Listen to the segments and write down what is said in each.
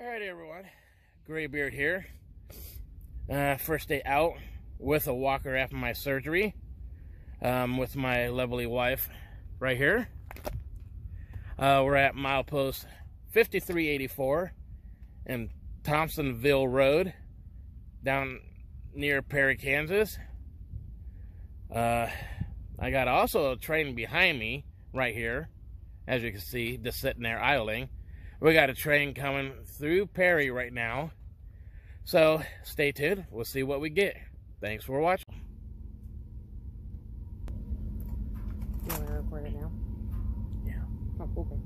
Alright everyone, Grey Beard here. Uh, first day out with a walker after my surgery. Um, with my lovely wife right here. Uh, we're at milepost 5384 in Thompsonville Road down near Perry, Kansas. Uh, I got also a train behind me right here, as you can see, just sitting there idling. We got a train coming through Perry right now. So stay tuned. We'll see what we get. Thanks for watching. You want to record it now? Yeah. Oh, okay.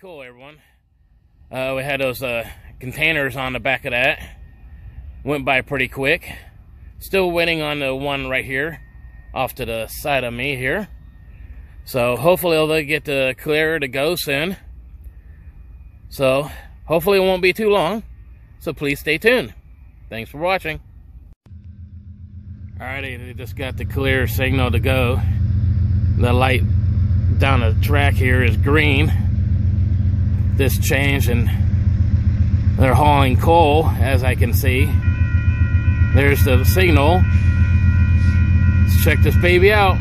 Cool, everyone. Uh, we had those uh, containers on the back of that. Went by pretty quick. Still waiting on the one right here, off to the side of me here. So hopefully they'll get the clear to go soon. So hopefully it won't be too long. So please stay tuned. Thanks for watching. Alrighty, they just got the clear signal to go. The light down the track here is green. This changed and they're hauling coal, as I can see. There's the signal. Let's check this baby out.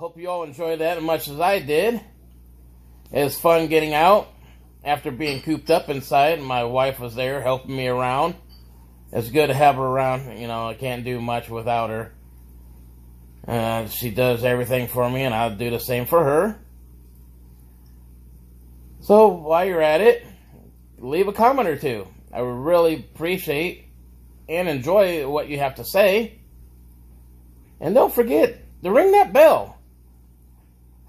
Hope you all enjoyed that as much as I did. It was fun getting out after being cooped up inside. My wife was there helping me around. It's good to have her around. You know, I can't do much without her. Uh, she does everything for me, and I'll do the same for her. So while you're at it, leave a comment or two. I would really appreciate and enjoy what you have to say. And don't forget to ring that bell.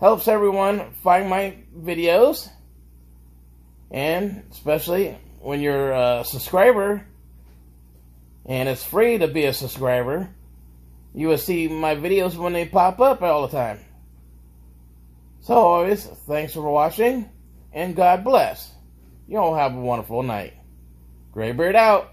Helps everyone find my videos. And especially when you're a subscriber and it's free to be a subscriber, you will see my videos when they pop up all the time. So always, thanks for watching and God bless. You all have a wonderful night. Grey Beard out.